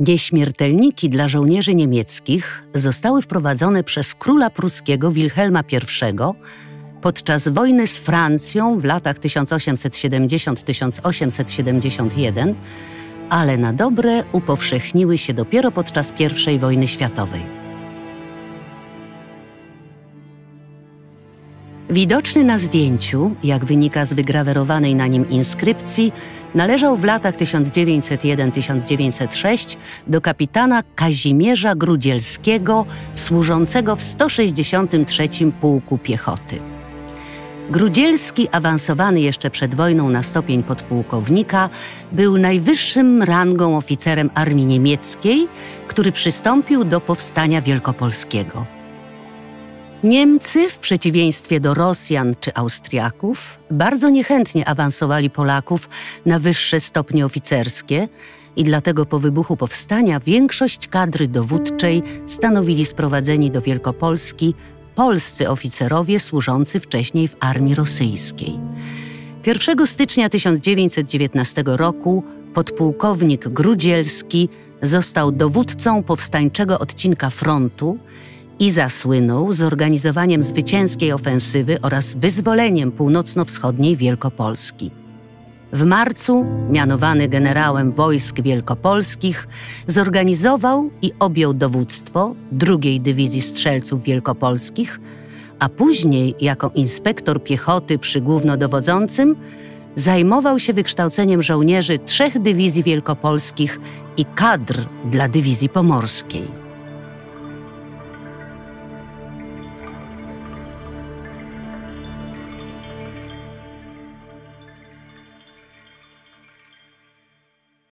Nieśmiertelniki dla żołnierzy niemieckich zostały wprowadzone przez króla pruskiego Wilhelma I podczas wojny z Francją w latach 1870-1871, ale na dobre upowszechniły się dopiero podczas I wojny światowej. Widoczny na zdjęciu, jak wynika z wygrawerowanej na nim inskrypcji, należał w latach 1901-1906 do kapitana Kazimierza Grudzielskiego, służącego w 163 Pułku Piechoty. Grudzielski, awansowany jeszcze przed wojną na stopień podpułkownika, był najwyższym rangą oficerem armii niemieckiej, który przystąpił do powstania wielkopolskiego. Niemcy, w przeciwieństwie do Rosjan czy Austriaków, bardzo niechętnie awansowali Polaków na wyższe stopnie oficerskie i dlatego po wybuchu powstania większość kadry dowódczej stanowili sprowadzeni do Wielkopolski polscy oficerowie służący wcześniej w armii rosyjskiej. 1 stycznia 1919 roku podpułkownik Grudzielski został dowódcą powstańczego odcinka frontu i zasłynął zorganizowaniem zwycięskiej ofensywy oraz wyzwoleniem północno-wschodniej Wielkopolski. W marcu, mianowany generałem wojsk wielkopolskich, zorganizował i objął dowództwo II Dywizji Strzelców Wielkopolskich, a później, jako inspektor piechoty przy głównodowodzącym, zajmował się wykształceniem żołnierzy trzech dywizji wielkopolskich i kadr dla dywizji pomorskiej.